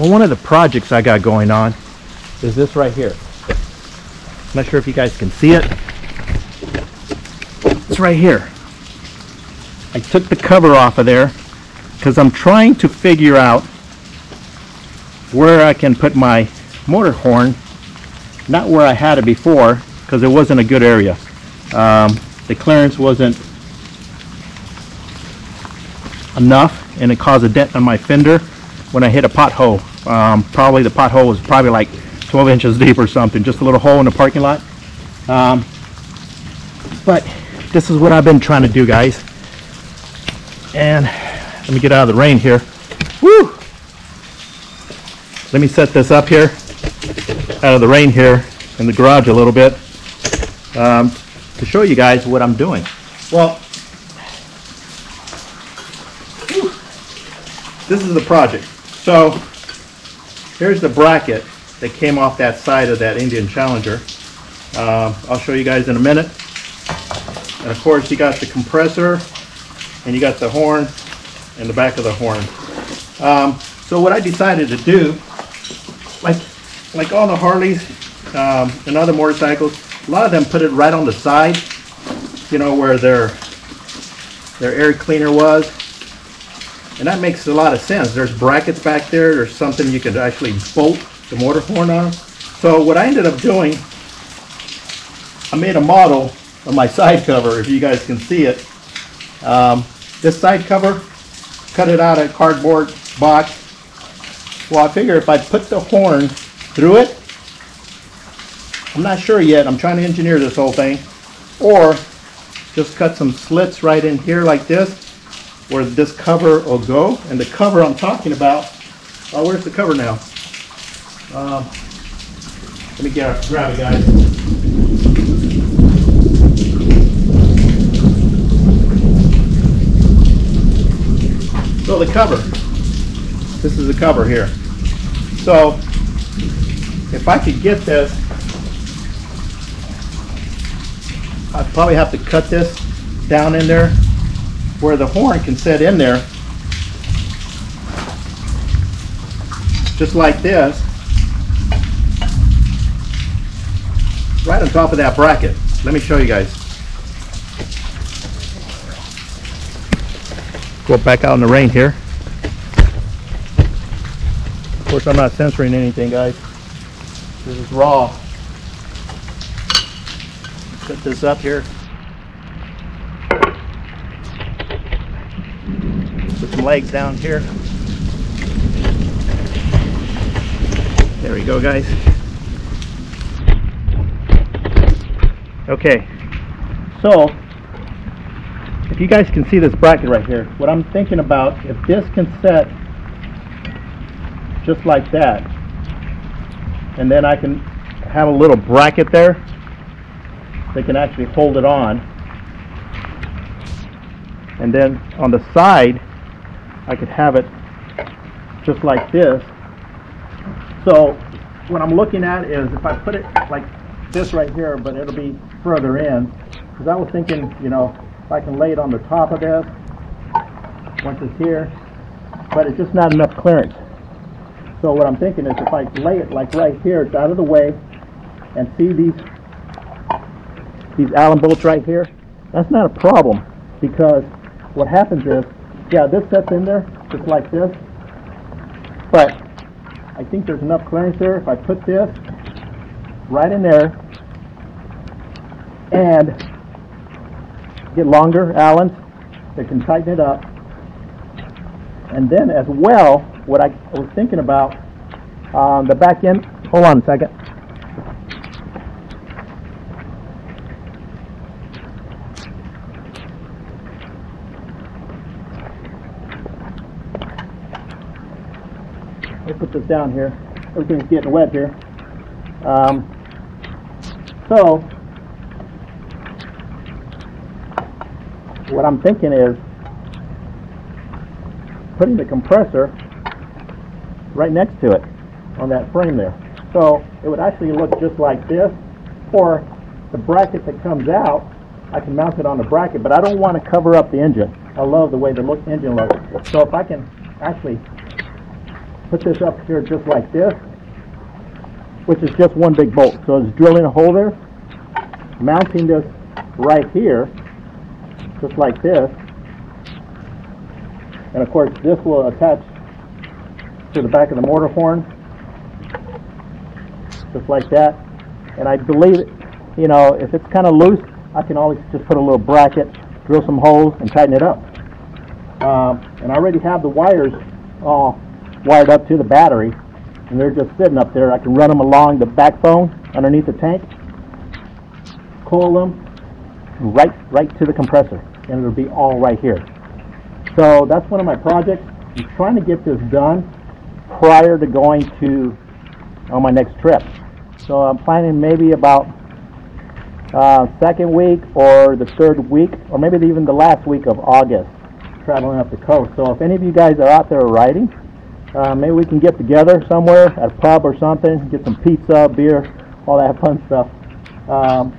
Well, one of the projects I got going on is this right here. I'm not sure if you guys can see it. It's right here. I took the cover off of there because I'm trying to figure out where I can put my motor horn, not where I had it before because it wasn't a good area. Um, the clearance wasn't enough and it caused a dent on my fender when I hit a pothole. Um, probably the pothole was probably like 12 inches deep or something, just a little hole in the parking lot. Um, but this is what I've been trying to do, guys. And let me get out of the rain here. Woo! Let me set this up here, out of the rain here in the garage a little bit, um, to show you guys what I'm doing. Well, this is the project. So, here's the bracket that came off that side of that Indian Challenger. Um, I'll show you guys in a minute. And of course, you got the compressor, and you got the horn, and the back of the horn. Um, so what I decided to do, like, like all the Harleys um, and other motorcycles, a lot of them put it right on the side, you know, where their their air cleaner was. And that makes a lot of sense. There's brackets back there. There's something you could actually bolt the motor horn on. So what I ended up doing, I made a model of my side cover, if you guys can see it. Um, this side cover, cut it out of cardboard box. Well, I figure if I put the horn through it, I'm not sure yet, I'm trying to engineer this whole thing, or just cut some slits right in here like this, where this cover will go, and the cover I'm talking about, oh, where's the cover now? Um, let me get, grab it, guys. So the cover, this is the cover here. So if I could get this, I'd probably have to cut this down in there where the horn can sit in there. Just like this. Right on top of that bracket. Let me show you guys. Go back out in the rain here. Of course, I'm not censoring anything, guys. This is raw. Put this up here. Legs down here. There we go, guys. Okay, so if you guys can see this bracket right here, what I'm thinking about, if this can set just like that, and then I can have a little bracket there that can actually hold it on. And then on the side, I could have it just like this. So what I'm looking at is if I put it like this right here, but it'll be further in, because I was thinking, you know, if I can lay it on the top of this, once it's here, but it's just not enough clearance. So what I'm thinking is if I lay it like right here, it's out of the way, and see these these Allen bolts right here, that's not a problem because what happens is, yeah, this sets in there just like this, but I think there's enough clearance there if I put this right in there and get longer Allens that can tighten it up. And then as well, what I was thinking about, um, the back end, hold on a second. Put this down here. Everything's getting wet here. Um, so, what I'm thinking is putting the compressor right next to it on that frame there. So it would actually look just like this, or the bracket that comes out, I can mount it on the bracket, but I don't want to cover up the engine. I love the way the look, engine looks. So if I can actually put this up here just like this, which is just one big bolt. So it's drilling a hole there, mounting this right here, just like this. And of course, this will attach to the back of the motor horn, just like that. And I believe, you know, if it's kind of loose, I can always just put a little bracket, drill some holes, and tighten it up. Um, and I already have the wires all wired up to the battery, and they're just sitting up there. I can run them along the backbone underneath the tank, coil them right right to the compressor, and it'll be all right here. So that's one of my projects. I'm trying to get this done prior to going to on my next trip. So I'm planning maybe about uh, second week or the third week, or maybe even the last week of August, traveling up the coast. So if any of you guys are out there riding, uh, maybe we can get together somewhere at a pub or something, get some pizza, beer, all that fun stuff. Um,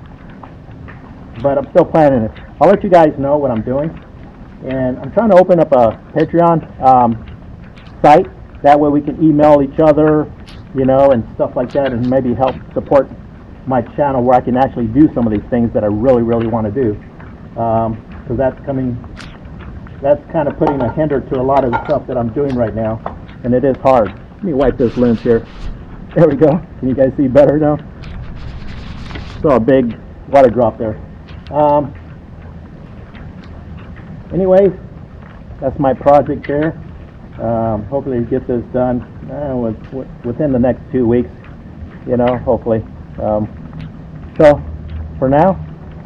but I'm still planning it. I'll let you guys know what I'm doing. And I'm trying to open up a Patreon um, site. That way we can email each other, you know, and stuff like that, and maybe help support my channel where I can actually do some of these things that I really, really want to do. Because um, that's coming, that's kind of putting a hinder to a lot of the stuff that I'm doing right now, and it is hard. Let me wipe this lens here. There we go. Can you guys see better now? Saw a big water drop there. Um, anyways, that's my project there. Um, hopefully get this done uh, with, with, within the next two weeks, you know, hopefully. Um, so, for now,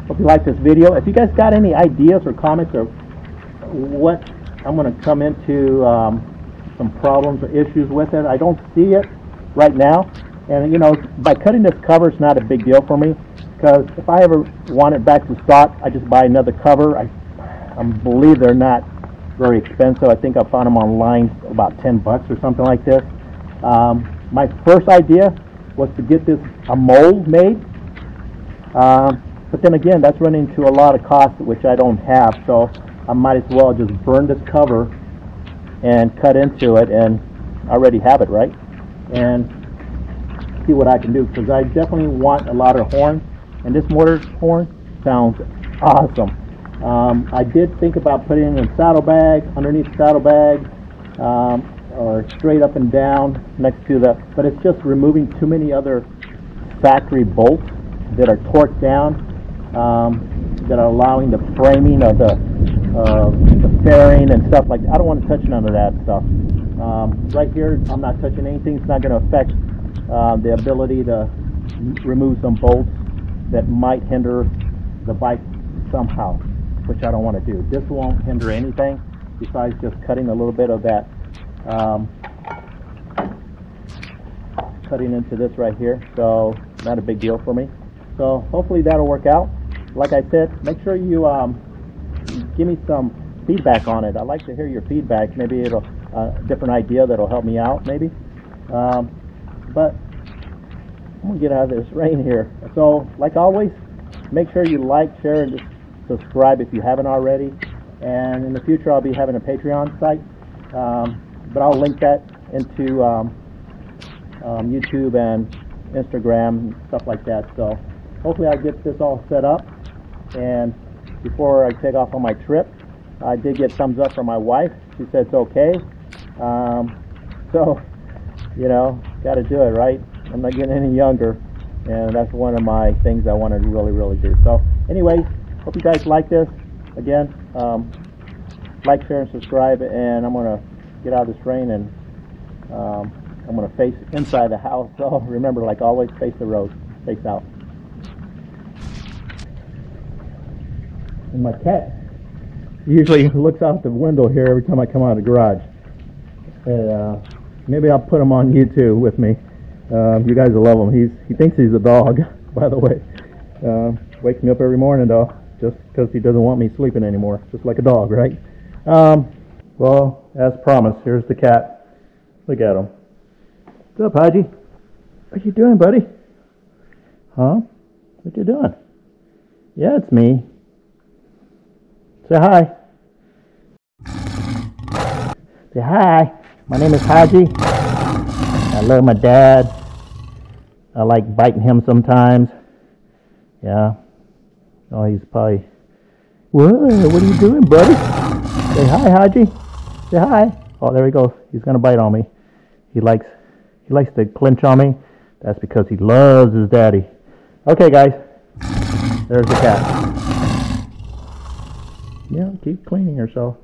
hope you like this video. If you guys got any ideas or comments or what I'm going to come into um, some problems or issues with it, I don't see it right now. And, you know, by cutting this cover, it's not a big deal for me because if I ever want it back to stock, I just buy another cover. I, I believe they're not very expensive. I think I found them online about 10 bucks or something like this. Um, my first idea was to get this a mold made, um, but then again, that's running into a lot of cost which I don't have. So I might as well just burn this cover and cut into it, and already have it right, and see what I can do because I definitely want a lot of horn, and this motor horn sounds awesome. Um, I did think about putting in a saddlebag, underneath the saddlebag, um, or straight up and down next to the, but it's just removing too many other factory bolts that are torqued down, um, that are allowing the framing of the, uh, and stuff like that. I don't want to touch none of that stuff. Um, right here, I'm not touching anything. It's not going to affect uh, the ability to remove some bolts that might hinder the bike somehow which I don't want to do. This won't hinder anything besides just cutting a little bit of that, um, cutting into this right here. So not a big deal for me. So hopefully that'll work out. Like I said, make sure you um, give me some feedback on it. I'd like to hear your feedback. Maybe it'll a uh, different idea that'll help me out. Maybe. Um, but I'm gonna get out of this rain here. So like always, make sure you like, share, and subscribe if you haven't already. And in the future, I'll be having a Patreon site, um, but I'll link that into um, um, YouTube and Instagram and stuff like that. So hopefully, I'll get this all set up. And before I take off on my trip, I did get thumbs up from my wife. She said it's okay. Um, so, you know, got to do it, right? I'm not getting any younger, and that's one of my things I want to really, really do. So, anyways, Hope you guys like this. Again, um, like, share, and subscribe. And I'm going to get out of this rain and um, I'm going to face inside the house. So remember, like always, face the road. Face out. And my cat usually looks out the window here every time I come out of the garage. And, uh, maybe I'll put him on YouTube with me. Uh, you guys will love him. He's he thinks he's a dog, by the way. Uh, wakes me up every morning though just because he doesn't want me sleeping anymore, just like a dog, right? Um, well, as promised, here's the cat. Look at him. What's up, Haji? What you doing, buddy? Huh? What you doing? Yeah, it's me. Say hi. Say hi. My name is Haji. I love my dad. I like biting him sometimes. Yeah. Oh, he's probably. Whoa, what are you doing, buddy? Say hi, Haji. Say hi. Oh, there he goes. He's gonna bite on me. He likes he likes to clinch on me. That's because he loves his daddy. Okay, guys. There's the cat. Yeah, keep cleaning yourself.